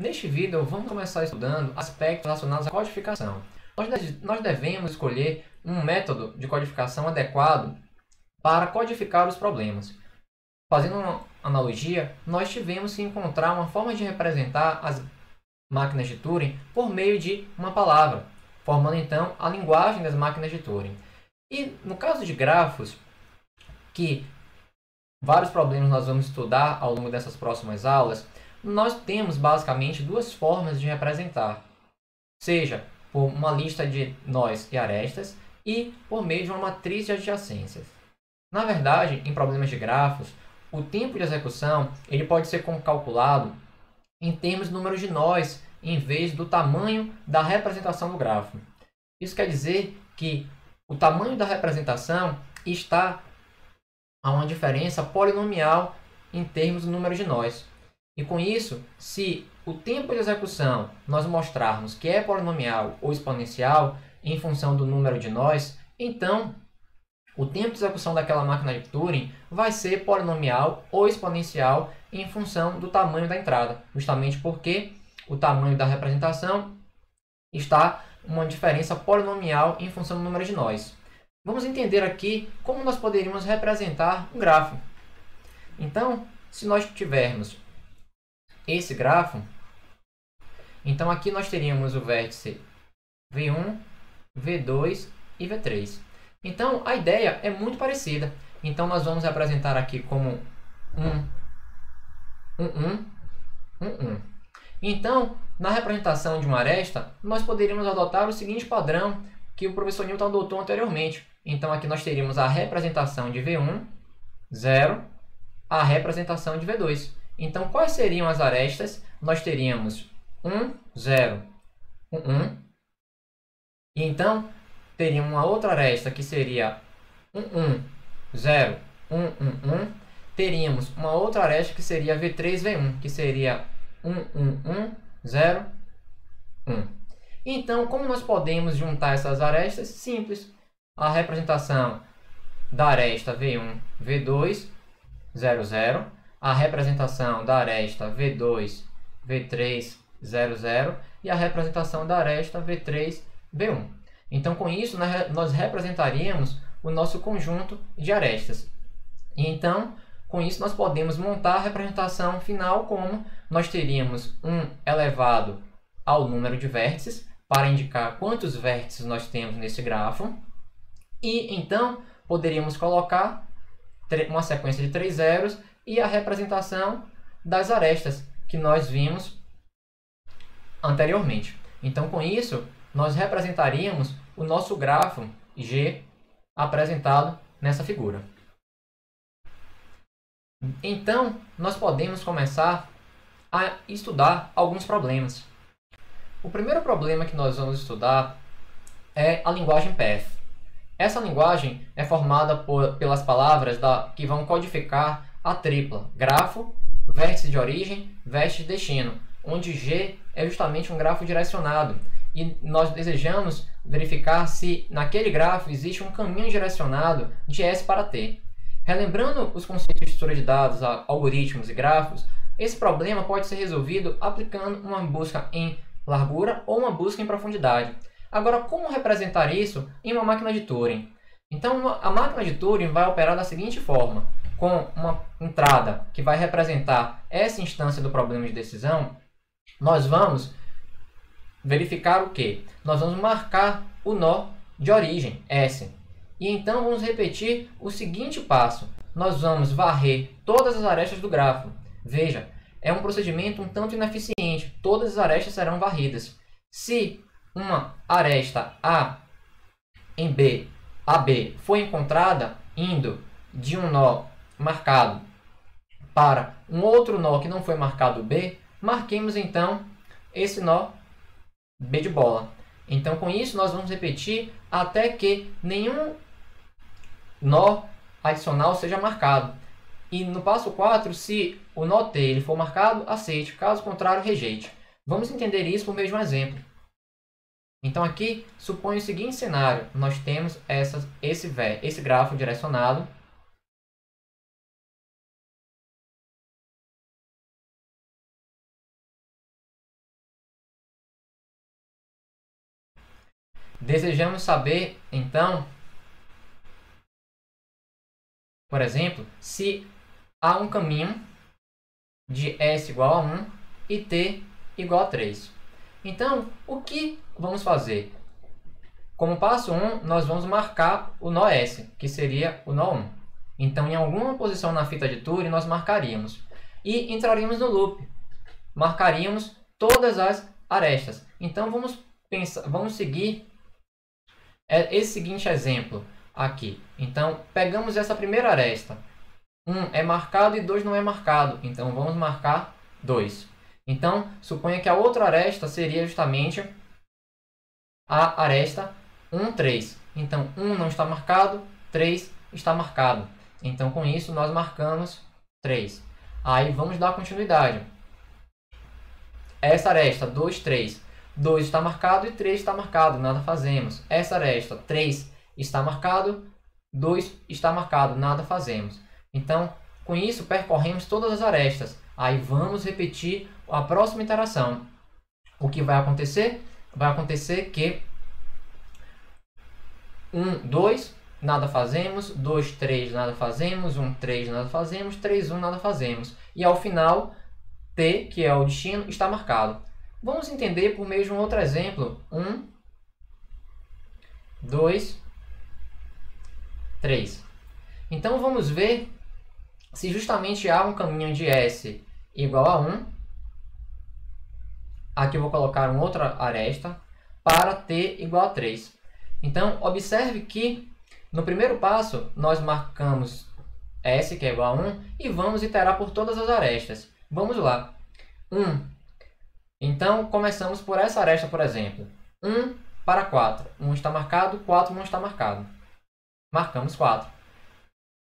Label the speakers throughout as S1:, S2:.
S1: Neste vídeo, vamos começar estudando aspectos relacionados à codificação. Nós devemos escolher um método de codificação adequado para codificar os problemas. Fazendo uma analogia, nós tivemos que encontrar uma forma de representar as máquinas de Turing por meio de uma palavra, formando então a linguagem das máquinas de Turing. E no caso de grafos, que vários problemas nós vamos estudar ao longo dessas próximas aulas, nós temos basicamente duas formas de representar, seja por uma lista de nós e arestas e por meio de uma matriz de adjacências. Na verdade, em problemas de grafos, o tempo de execução ele pode ser calculado em termos de número de nós em vez do tamanho da representação do grafo. Isso quer dizer que o tamanho da representação está a uma diferença polinomial em termos do número de nós. E com isso, se o tempo de execução nós mostrarmos que é polinomial ou exponencial em função do número de nós, então o tempo de execução daquela máquina de Turing vai ser polinomial ou exponencial em função do tamanho da entrada, justamente porque o tamanho da representação está uma diferença polinomial em função do número de nós. Vamos entender aqui como nós poderíamos representar um grafo. Então, se nós tivermos esse grafo, então aqui nós teríamos o vértice V1, V2 e V3. Então a ideia é muito parecida. Então nós vamos representar aqui como 1, 1, 1, 1, 1. Então, na representação de uma aresta, nós poderíamos adotar o seguinte padrão que o professor Newton adotou anteriormente. Então aqui nós teríamos a representação de V1, 0, a representação de V2. Então, quais seriam as arestas? Nós teríamos 1, 0, 1, 1. E então, teríamos uma outra aresta que seria 1, 1, 0, 1, 1, 1. Teríamos uma outra aresta que seria V3, V1, que seria 1, 1, 1, 0, 1. Então, como nós podemos juntar essas arestas? Simples. A representação da aresta V1, V2, 0, 0 a representação da aresta V2, V3, 00 e a representação da aresta V3, V1. Então, com isso, nós representaríamos o nosso conjunto de arestas. E então, com isso, nós podemos montar a representação final como nós teríamos 1 elevado ao número de vértices, para indicar quantos vértices nós temos nesse grafo. E então, poderíamos colocar uma sequência de três zeros e a representação das arestas que nós vimos anteriormente. Então, com isso, nós representaríamos o nosso grafo G apresentado nessa figura. Então, nós podemos começar a estudar alguns problemas. O primeiro problema que nós vamos estudar é a linguagem PF. Essa linguagem é formada por, pelas palavras da, que vão codificar a tripla grafo, vértice de origem, vértice de destino, onde G é justamente um grafo direcionado. E nós desejamos verificar se naquele grafo existe um caminho direcionado de S para T. Relembrando os conceitos de estrutura de dados, algoritmos e grafos, esse problema pode ser resolvido aplicando uma busca em largura ou uma busca em profundidade. Agora, como representar isso em uma máquina de Turing? Então, a máquina de Turing vai operar da seguinte forma com uma entrada que vai representar essa instância do problema de decisão, nós vamos verificar o que? Nós vamos marcar o nó de origem, S. E então vamos repetir o seguinte passo. Nós vamos varrer todas as arestas do grafo. Veja, é um procedimento um tanto ineficiente. Todas as arestas serão varridas. Se uma aresta A em B, AB, foi encontrada indo de um nó marcado para um outro nó que não foi marcado B, marquemos então esse nó B de bola. Então, com isso, nós vamos repetir até que nenhum nó adicional seja marcado. E no passo 4, se o nó T ele for marcado, aceite. Caso contrário, rejeite. Vamos entender isso por um exemplo. Então, aqui, supõe o seguinte cenário. Nós temos essa, esse, esse grafo direcionado Desejamos saber, então, por exemplo, se há um caminho de S igual a 1 e T igual a 3. Então, o que vamos fazer? Como passo 1, nós vamos marcar o nó S, que seria o nó 1. Então, em alguma posição na fita de Turing, nós marcaríamos. E entraríamos no loop. Marcaríamos todas as arestas. Então, vamos, pensar, vamos seguir é, esse seguinte exemplo aqui. Então, pegamos essa primeira aresta. 1 é marcado e 2 não é marcado. Então, vamos marcar 2. Então, suponha que a outra aresta seria justamente a aresta 1, 3. Então, 1 não está marcado, 3 está marcado. Então, com isso, nós marcamos 3. Aí, vamos dar continuidade. Essa aresta 2, 3. 2 está marcado e 3 está marcado, nada fazemos. Essa aresta 3 está marcado, 2 está marcado, nada fazemos. Então, com isso, percorremos todas as arestas. Aí vamos repetir a próxima interação. O que vai acontecer? Vai acontecer que 1, 2, nada fazemos, 2, 3, nada fazemos, 1, 3, nada fazemos, 3, 1, nada fazemos. E ao final, T, que é o destino, está marcado. Vamos entender por meio de um outro exemplo. 1, 2, 3. Então vamos ver se justamente há um caminho de S igual a 1, aqui eu vou colocar uma outra aresta, para t igual a 3. Então, observe que no primeiro passo nós marcamos S, que é igual a 1, e vamos iterar por todas as arestas. Vamos lá. 1. Então, começamos por essa aresta, por exemplo. 1 para 4. 1 está marcado, 4 não está marcado. Marcamos 4.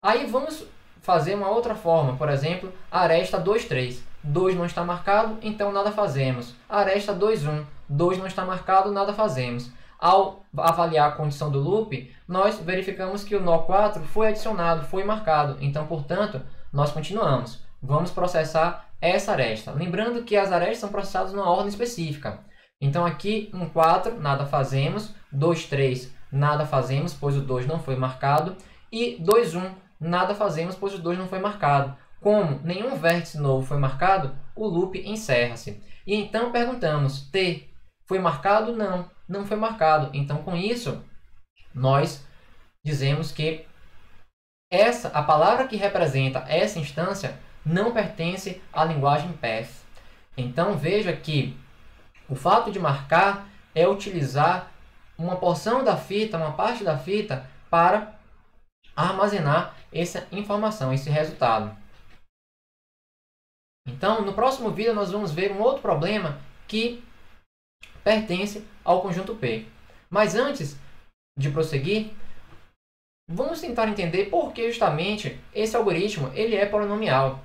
S1: Aí vamos fazer uma outra forma, por exemplo, aresta 2, 3. 2 não está marcado, então nada fazemos. Aresta 2, 1. 2 não está marcado, nada fazemos. Ao avaliar a condição do loop, nós verificamos que o nó 4 foi adicionado, foi marcado. Então, portanto, nós continuamos. Vamos processar essa aresta. Lembrando que as arestas são processadas numa ordem específica. Então, aqui, 1, 4, nada fazemos. 2, 3, nada fazemos, pois o 2 não foi marcado. E 2, 1, nada fazemos, pois o 2 não foi marcado. Como nenhum vértice novo foi marcado, o loop encerra-se. E então perguntamos, T foi marcado? Não, não foi marcado. Então, com isso, nós dizemos que essa, a palavra que representa essa instância não pertence à linguagem Path. Então, veja que o fato de marcar é utilizar uma porção da fita, uma parte da fita, para armazenar essa informação, esse resultado. Então, no próximo vídeo nós vamos ver um outro problema que pertence ao conjunto P. Mas antes de prosseguir, vamos tentar entender por que justamente esse algoritmo ele é polinomial.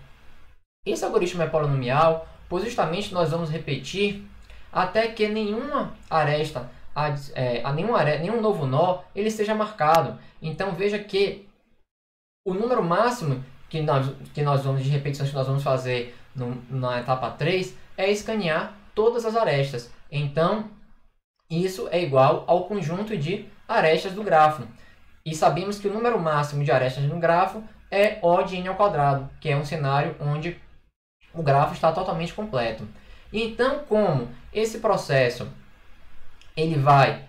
S1: Esse algoritmo é polinomial, pois justamente nós vamos repetir até que nenhuma aresta, a, é, a nenhum, nenhum novo nó, ele seja marcado. Então veja que o número máximo que nós, que nós vamos de repetições que nós vamos fazer no, na etapa 3 é escanear todas as arestas. Então, isso é igual ao conjunto de arestas do grafo. E sabemos que o número máximo de arestas no grafo é O de n ao quadrado, que é um cenário onde o grafo está totalmente completo. Então, como esse processo ele vai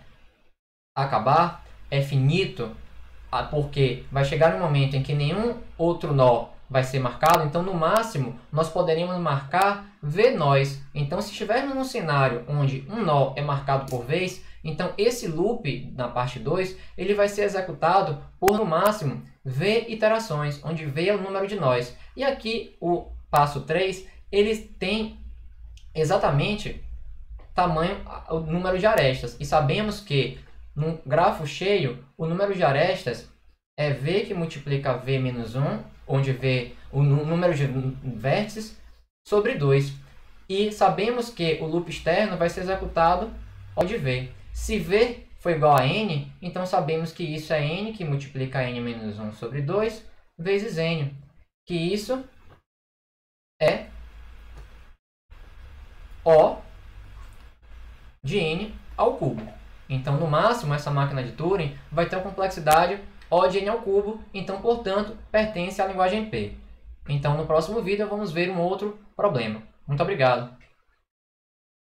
S1: acabar, é finito, ah, porque vai chegar um momento em que nenhum outro nó vai ser marcado, então no máximo nós poderíamos marcar V nós. Então se estivermos num cenário onde um nó é marcado por vez, então esse loop na parte 2, ele vai ser executado por no máximo V iterações, onde V é o número de nós. E aqui o passo 3, ele tem exatamente tamanho, o número de arestas. E sabemos que no grafo cheio, o número de arestas é V que multiplica V menos 1, onde V o número de vértices, sobre 2. E sabemos que o loop externo vai ser executado onde V. Se V for igual a N, então sabemos que isso é N, que multiplica N menos 1 sobre 2, vezes N. Que isso é O de N ao cubo. Então, no máximo, essa máquina de Turing vai ter uma complexidade O de n ao cubo, então, portanto, pertence à linguagem P. Então, no próximo vídeo, vamos ver um outro problema. Muito obrigado!